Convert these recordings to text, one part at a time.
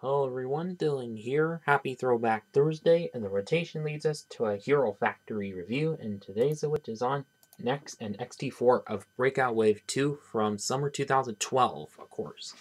Hello everyone, Dylan here. Happy Throwback Thursday, and the rotation leads us to a Hero Factory review, and today's of which is on Nex and XT4 of Breakout Wave 2 from summer 2012, of course.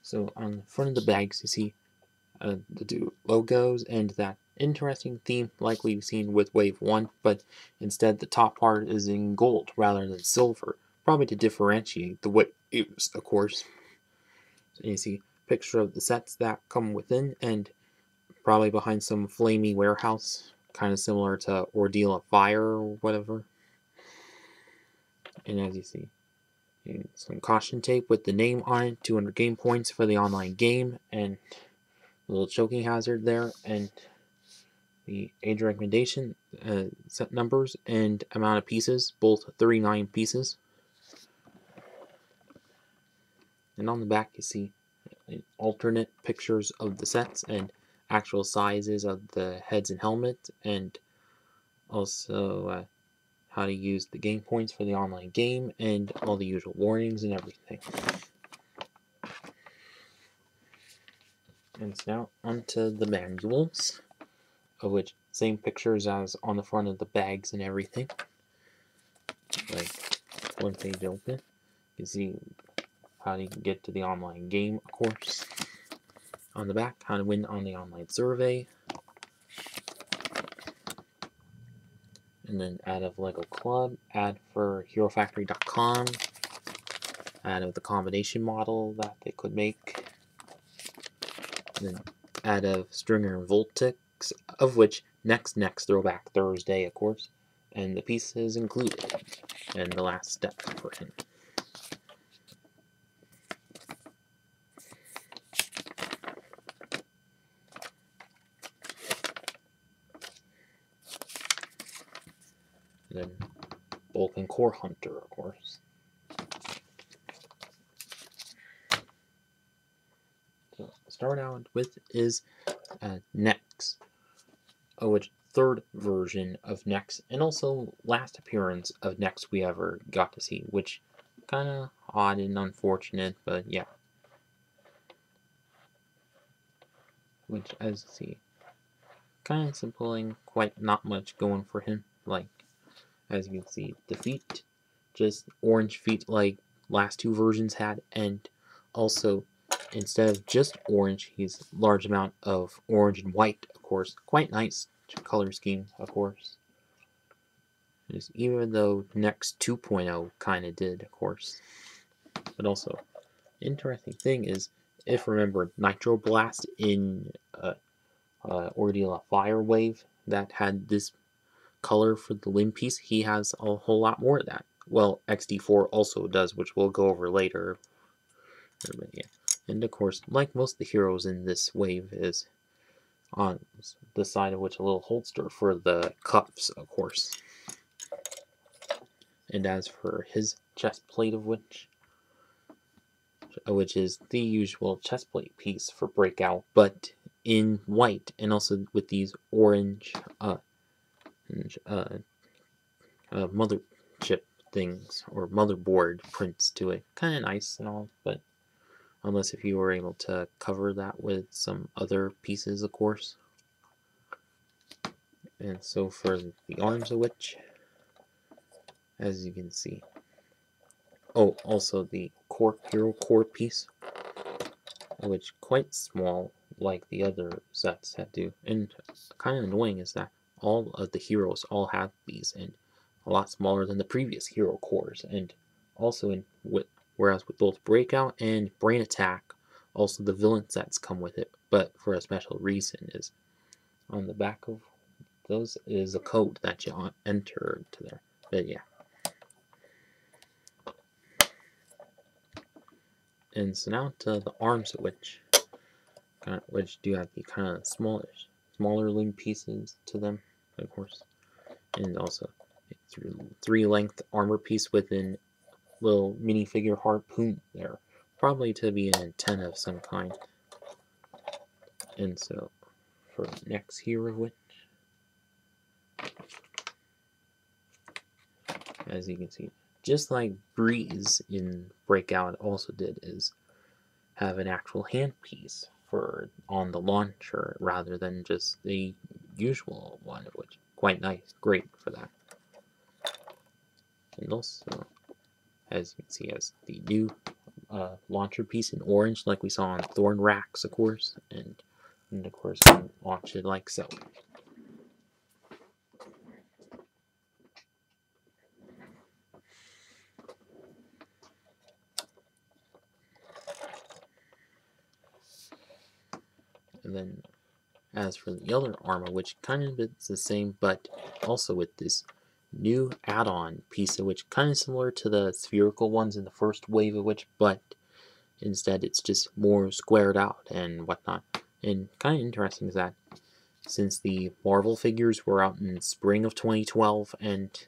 So on the front of the bags you see uh, the two logos and that interesting theme like we've seen with Wave 1, but instead the top part is in gold rather than silver, probably to differentiate the waves, of course. So you see picture of the sets that come within and probably behind some flamey warehouse, kind of similar to Ordeal of Fire or whatever. And as you see, some caution tape with the name on it, 200 game points for the online game, and a little choking hazard there, and the age recommendation, uh, set numbers, and amount of pieces, both 39 pieces. And on the back you see alternate pictures of the sets and actual sizes of the heads and helmets and also uh, how to use the game points for the online game and all the usual warnings and everything. And so now onto the manuals, of which same pictures as on the front of the bags and everything. Like one page open. You see how to get to the online game, of course. On the back, how to win on the online survey. And then ad of Lego Club, ad for HeroFactory.com, ad of the combination model that they could make. And then ad of Stringer and Voltix, of which next next Throwback Thursday, of course. And the pieces included. And the last step for him. And then Vulcan Core Hunter, of course. So start out with is uh, Nex, oh, which third version of Nex, and also last appearance of Nex we ever got to see, which kind of odd and unfortunate, but yeah. Which, as you see, kind of simple and quite not much going for him. Like, as you can see, the feet, just orange feet like last two versions had, and also instead of just orange, he's large amount of orange and white, of course. Quite nice color scheme, of course. Just even though Nex 2.0 kind of did, of course. But also, interesting thing is, if remember, Nitro Blast in uh, uh, Ordeal of Fire Wave that had this color for the limb piece, he has a whole lot more of that. Well, XT4 also does, which we'll go over later. But yeah. And of course, like most of the heroes in this wave, is on the side of which a little holster for the cuffs, of course. And as for his chest plate of which, which is the usual chest plate piece for breakout, but in white, and also with these orange uh, uh, uh, mother chip things or motherboard prints to it. Kind of nice and all, but unless if you were able to cover that with some other pieces, of course. And so for the arms of which, as you can see, oh, also the core hero core piece, which quite small, like the other sets had to. And kind of annoying is that all of the heroes all have these, and a lot smaller than the previous hero cores, and also in with whereas with both Breakout and Brain Attack, also the villain sets come with it, but for a special reason is on the back of those is a code that you enter to there. But yeah. And so now to the arms kind which do have the kind of smaller, smaller limb pieces to them, of course, and also three length armor piece with an little minifigure harpoon there, probably to be an antenna of some kind. And so, for next hero, which, as you can see, just like Breeze in Breakout also did, is have an actual handpiece for on the launcher rather than just the usual one, which quite nice, great for that. And also, as you can see, has the new uh, launcher piece in orange, like we saw on Thornraxx, of course, and, and of course, launch it like so. And then as for the other armor, which kind of is the same, but also with this new add-on piece of which kind of similar to the spherical ones in the first wave of which, but instead it's just more squared out and whatnot. And kind of interesting is that since the Marvel figures were out in spring of 2012 and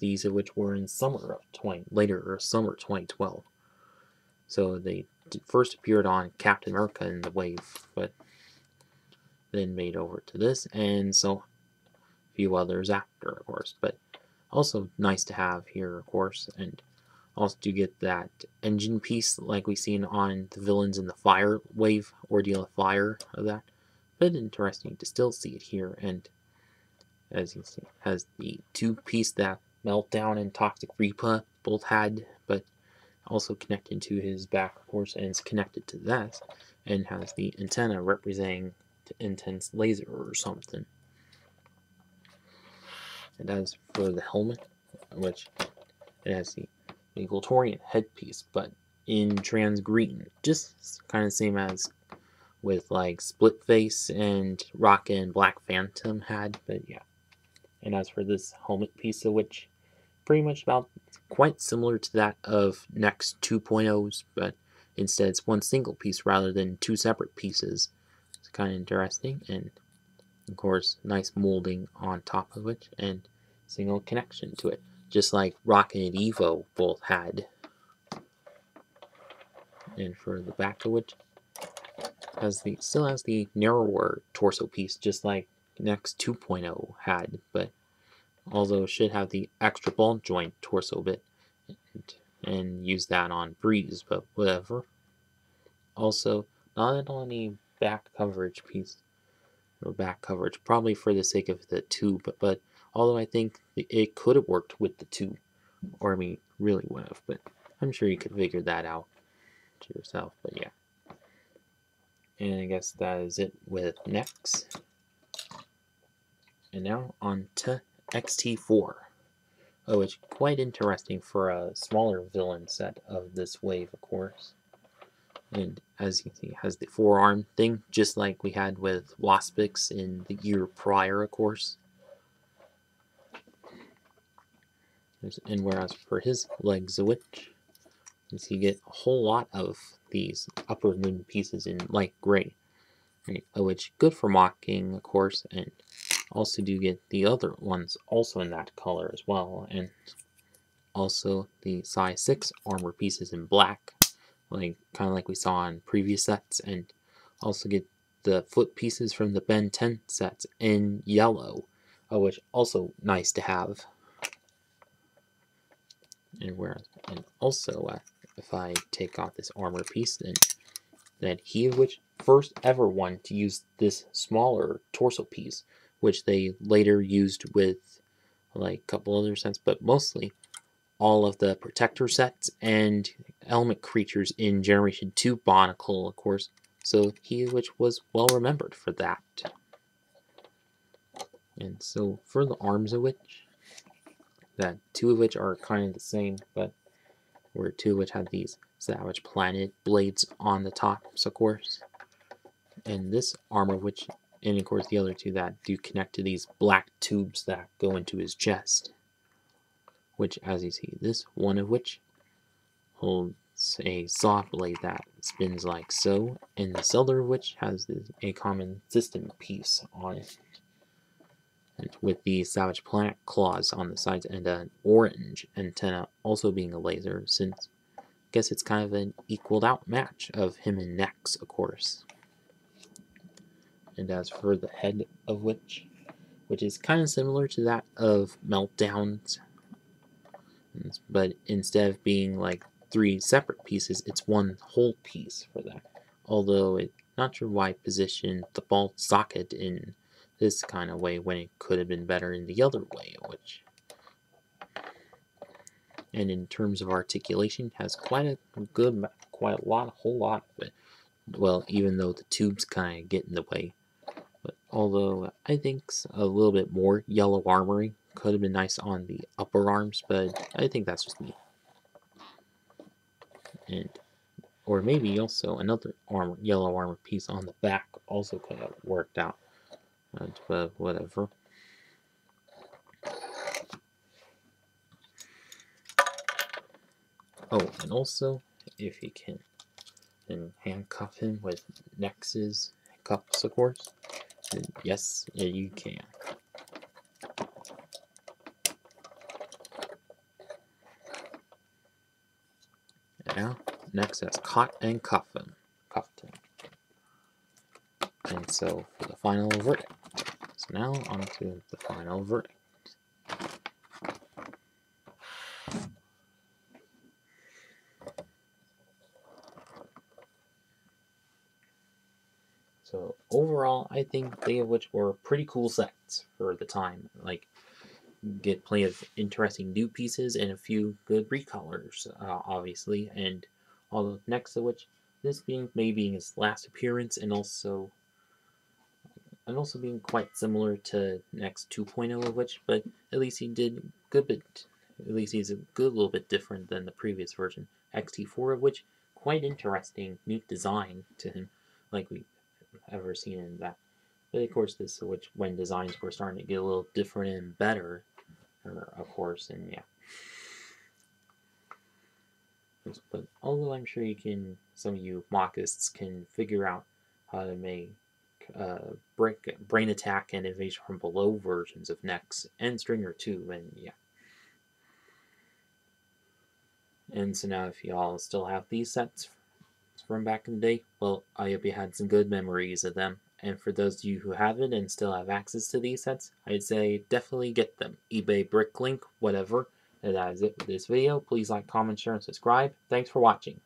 these of which were in summer of 20 later or summer 2012. So they first appeared on Captain America in the wave, but then made over to this, and so a few others after, of course. But also nice to have here, of course, and also to get that engine piece like we've seen on the villains in the fire wave ordeal of fire of that. But interesting to still see it here, and as you see, has the two piece that Meltdown and Toxic Reaper both had, but also connected to his back, of course, and it's connected to that, and has the antenna representing intense laser or something. And as for the helmet, which it has the Eagletorian headpiece, but in trans green, just kind of same as with like Split Face and Rocket and Black Phantom had, but yeah. And as for this helmet piece, of which pretty much about quite similar to that of Nex 2.0's, but instead it's one single piece rather than two separate pieces kind of interesting and of course nice molding on top of it and single connection to it just like Rocket and Evo both had. And for the back of it has the still has the narrower torso piece just like Nex 2.0 had but although should have the extra ball joint torso bit and, and use that on Breeze but whatever. Also not only back coverage piece or back coverage probably for the sake of the two but, but although I think it could have worked with the two or I mean really would have but I'm sure you could figure that out to yourself but yeah. And I guess that is it with Nex. And now on to XT4 oh which quite interesting for a smaller villain set of this wave of course and as you can see, has the forearm thing, just like we had with Waspix in the year prior, of course. And whereas for his legs, which you get a whole lot of these upper limb pieces in light gray, right? which good for mocking, of course, and also do get the other ones also in that color as well, and also the size 6 armor pieces in black like kind of like we saw on previous sets, and also get the foot pieces from the Ben 10 sets in yellow, uh, which also nice to have. And where and also uh, if I take off this armor piece, then then he which first ever one to use this smaller torso piece, which they later used with like a couple other sets, but mostly all of the protector sets and element creatures in Generation 2 Bionicle, of course, so he which was well remembered for that. And so for the arms of which, that two of which are kind of the same, but where two of which have these Savage Planet blades on the tops, of course. And this armor, which, and of course the other two that do connect to these black tubes that go into his chest which as you see, this one of which holds a saw blade that spins like so, and the other of which has a common system piece on it. And with the Savage Planet claws on the sides and an orange antenna also being a laser, since I guess it's kind of an equaled out match of him and Nex, of course. And as for the head of which, which is kind of similar to that of Meltdown's but instead of being like three separate pieces, it's one whole piece for that. Although it not sure why it positioned the ball socket in this kind of way when it could have been better in the other way, which and in terms of articulation has quite a good quite a lot a whole lot of it well even though the tubes kind of get in the way but although I think a little bit more yellow armory could have been nice on the upper arms but I think that's just me and or maybe also another armor yellow armor piece on the back also could have worked out uh, but whatever Oh, and also, if you can, and handcuff him with Nex's cuffs, of course. Yes, you can. Now, next is cot and coffin. him. And so, for the final verdict. So now, on to the final verdict. So overall, I think they of which were pretty cool sets for the time. Like, get plenty of interesting new pieces and a few good recolors, uh, obviously. And all the next to which, this being maybe his last appearance, and also and also being quite similar to Nex 2.0 of which, but at least he did good bit. At least he's a good little bit different than the previous version. XT4 of which, quite interesting new design to him, like we have ever seen in that. But of course, this which when designs were starting to get a little different and better, of course, and yeah. But although I'm sure you can, some of you mockists can figure out how to make uh, break, brain attack and invasion from below versions of Nex and Stringer too, and yeah. And so now if y'all still have these sets from back in the day, well, I hope you had some good memories of them. And for those of you who haven't and still have access to these sets, I'd say definitely get them. eBay, Bricklink, whatever. And that is it for this video. Please like, comment, share, and subscribe. Thanks for watching.